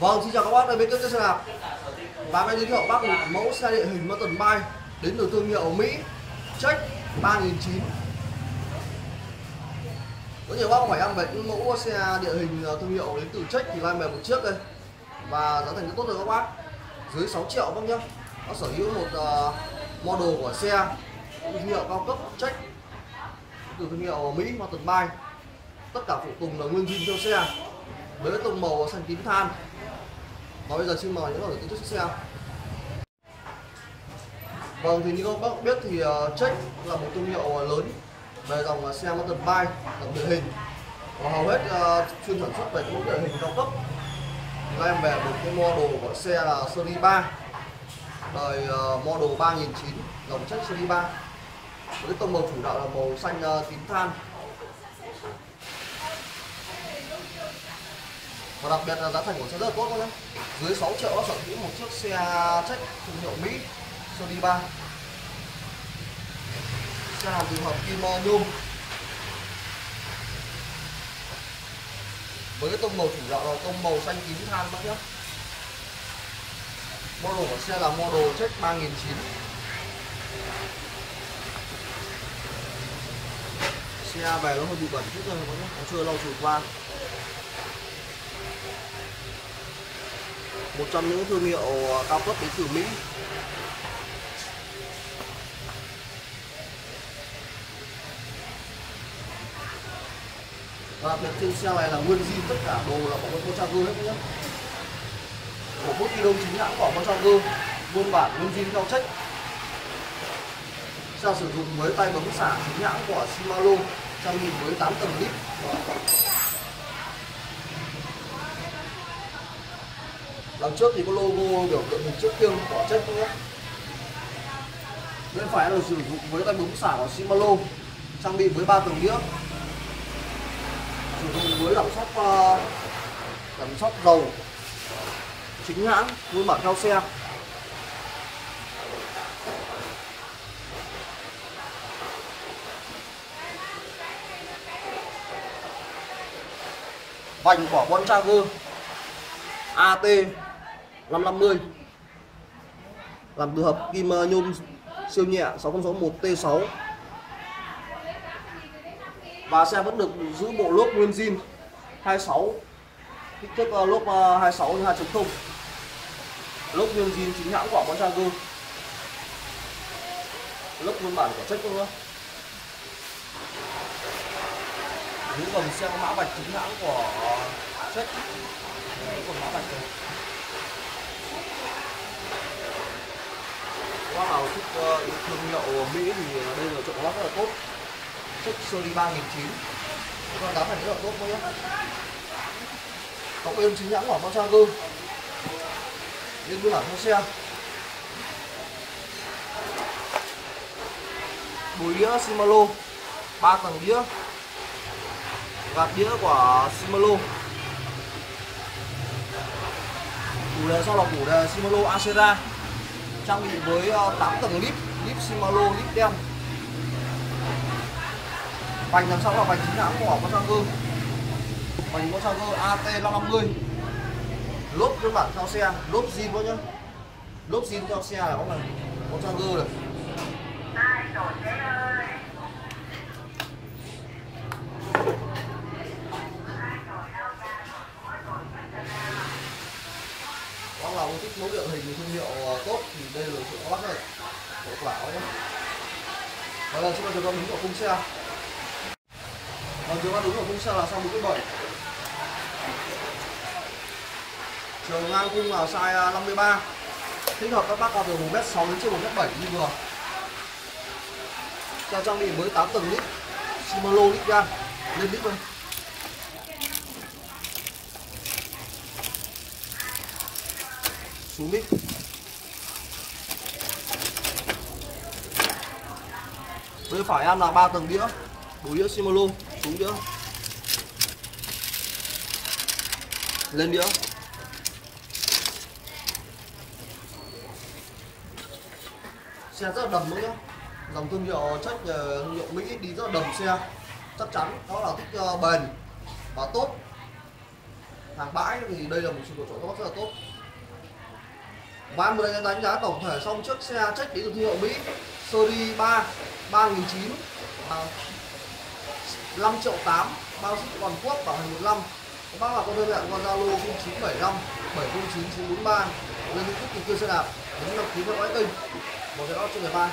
Vâng, xin chào các bác, đây bên kênh xe đạp Và em giới thiệu bác một mẫu xe địa hình Mountain Bike đến từ thương hiệu Mỹ Check 3009 Có nhiều bác hỏi em về những mẫu xe địa hình ờ, thương hiệu đến từ Check thì like về một chiếc đây. Và giá thành rất tốt rồi các bác. Dưới 6 triệu bác nhá. Nó sở hữu một uh, model của xe thương hiệu cao cấp Check từ thương hiệu Mỹ Mountain Bike. Tất cả phụ tùng là nguyên zin theo xe. Với tông màu xanh tím than và bây giờ xin mời những người tính chiếc xe vâng thì như các bác biết thì uh, Check là một thương hiệu ờ, lớn về dòng ờ, xe mountain bike dòng địa hình. Và hầu hết uh, chuyên sản xuất về những địa hình cao cấp. Thì em về một cái model của xe là series 3 đời uh, model 3009 dòng chất series 3 với cái tông màu chủ đạo là màu xanh uh, tím than. Và đặc biệt là giá thành của xe rất là tốt luôn, nhé dưới 6 triệu nó sở hữu một chiếc xe trách thương hiệu Mỹ Sony 3 xe làm từ hợp kim nhôm với cái tông màu chủ đạo là tông màu xanh tím than bác nhé model của xe là model check 3009 xe về nó hơi bị bẩn chút rồi bác nhé nó chưa lau chùi qua. Một trong những thương hiệu ờ, cao cấp đến từ Mỹ. Và việc trên xe này là nguyên zin tất cả đồ là của con Trager hết nhé. Của bút ghi đông chính hãng của con Trager nguyên bản nguyên zin theo trách. Xe sử dụng với tay bấm xả chính hãng của Shimano, trang bị với 8 tầng lít. Đằng trước thì có logo biểu tượng hình chữ kiêng của chất nữa bên phải là sử dụng với tay bấm xả của Shimano, trang bị với ba tầng đĩa. Sử dụng với giảm sóc ờ, giảm sóc dầu, chính hãng, nguyên bản theo xe. Vành của con Trager AT 550 làm từ hợp kim ờ, nhôm, siêu nhẹ 6061 T6 và xe vẫn được giữ bộ lốp nguyên zin 26 kích thước ờ, lốp ờ, 26 2.0 lốp nguyên zin chính hãng của con Trago lốp nguyên bản của chất nữa những dòng xe có mã vạch chính hãng của check còn mã vạch rồi bác nào thích uh, thương hiệu Mỹ thì đây là chọn bác rất là tốt. Chất Sony 3009 con đám này rất là tốt mới nhé. Cộng êm chính nhãn của con Trager lên biên bản theo xe bùi đĩa Simalo 3 tầng đĩa. Gạt đĩa của Simalo củ đề sau là củ đề Simalo Acera trang bị với 8 tầng lip lip Shimano, lip đen. Vành đằng sau là vành chính hãng của con vành con AT 550 lốp các bạn theo xe, lốp zin thôi nhá. Lốp zin theo xe là có này con này. Nào thích mẫu địa hình thương hiệu ờ, tốt, thì đây là sự có bác này hiệu quả nhé và là xin mời trường đúng của khung xe. Và trường đúng của khung xe là sang 47 chiều ngang cung là size ờ, 53 thích hợp các bác cao từ 1m6 đến trên 1m7 như vừa. Xe trang bị với 8 tầng lít, Shimano lít gan lên lít thôi. Xuống mic bên phải em là ba tầng đĩa. Bốn đĩa simolo xuống đĩa. Lên đĩa. Xe rất là đầm nữa nhá, dòng thương hiệu chất ờ, thương hiệu Mỹ đi rất là đầm xe. Chắc chắn đó là thích ờ, bền và tốt. Hàng bãi thì đây là một sự lựa chọn rất là tốt. Ban vừa đánh đánh giá tổng thể xong trước xe trách đến từ thương hiệu Mỹ. Series 3 3009 à, 5 triệu 8 bao ship toàn quốc bảo hành 15 các bác là con đơn hàng qua Zalo 0975 709 943 lên những phút cùng kênh xe đạp. Đến đăng ký vào like kênh. Một cái đó cho người mai